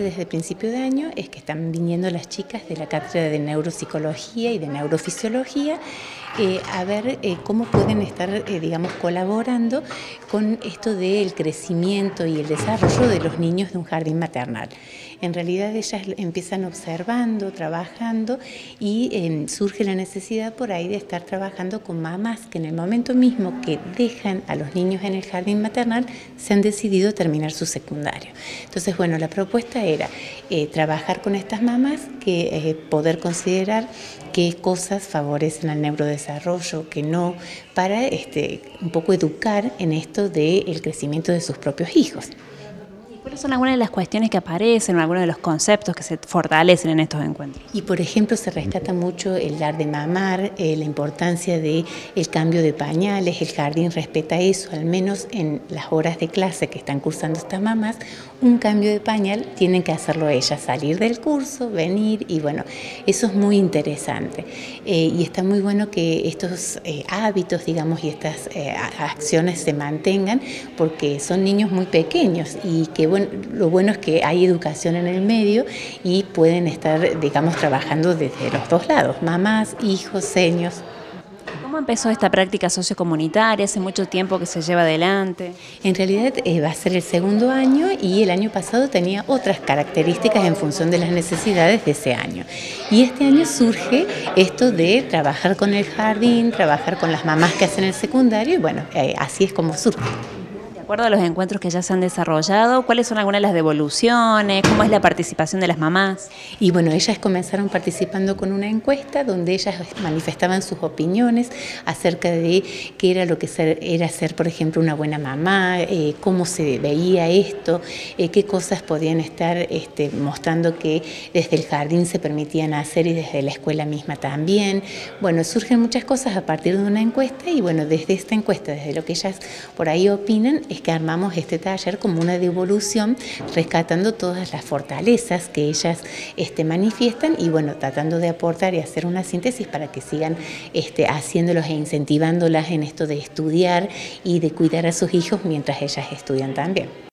hace desde principio de año es que están viniendo las chicas de la cátedra de neuropsicología y de neurofisiología eh, a ver eh, cómo pueden estar, eh, digamos, colaborando con esto del crecimiento y el desarrollo de los niños de un jardín maternal. En realidad ellas empiezan observando, trabajando y em, surge la necesidad por ahí de estar trabajando con mamás que en el momento mismo que dejan a los niños en el jardín maternal se han decidido terminar su secundario. Entonces, bueno, la propuesta era trabajar con estas mamás, que poder considerar qué cosas favorecen al neurodesarrollo, qué no, para este, un poco educar en esto del crecimiento de sus propios hijos. ¿Cuáles son algunas de las cuestiones que aparecen o algunos de los conceptos que se fortalecen en estos encuentros? Y por ejemplo se rescata mucho el dar de mamar, eh, la importancia del el cambio de pañales, el jardín respeta eso, al menos en las horas de clase que están cursando estas mamás, un cambio de pañal tienen que hacerlo ellas, salir del curso, venir y bueno, eso es muy interesante. Eh, y está muy bueno que estos eh, hábitos, digamos, y estas acciones se mantengan porque son niños muy pequeños y que bueno, lo bueno es que hay educación en el medio y pueden estar, digamos, trabajando desde los dos lados, mamás, hijos, seños. ¿Cómo empezó esta práctica sociocomunitaria? ¿Hace mucho tiempo que se lleva adelante? En realidad eh, va a ser el segundo año y el año pasado tenía otras características en función de las necesidades de ese año. Y este año surge esto de trabajar con el jardín, trabajar con las mamás que hacen el secundario y bueno, eh, así es como surge acuerdo a los encuentros que ya se han desarrollado, ¿cuáles son algunas de las devoluciones? ¿Cómo es la participación de las mamás? Y bueno, ellas comenzaron participando con una encuesta donde ellas manifestaban sus opiniones acerca de qué era lo que era ser, por ejemplo, una buena mamá, eh, cómo se veía esto, eh, qué cosas podían estar este, mostrando que desde el jardín se permitían hacer y desde la escuela misma también. Bueno, surgen muchas cosas a partir de una encuesta y bueno, desde esta encuesta, desde lo que ellas por ahí opinan, que armamos este taller como una devolución, rescatando todas las fortalezas que ellas este, manifiestan y bueno, tratando de aportar y hacer una síntesis para que sigan este, haciéndolos e incentivándolas en esto de estudiar y de cuidar a sus hijos mientras ellas estudian también.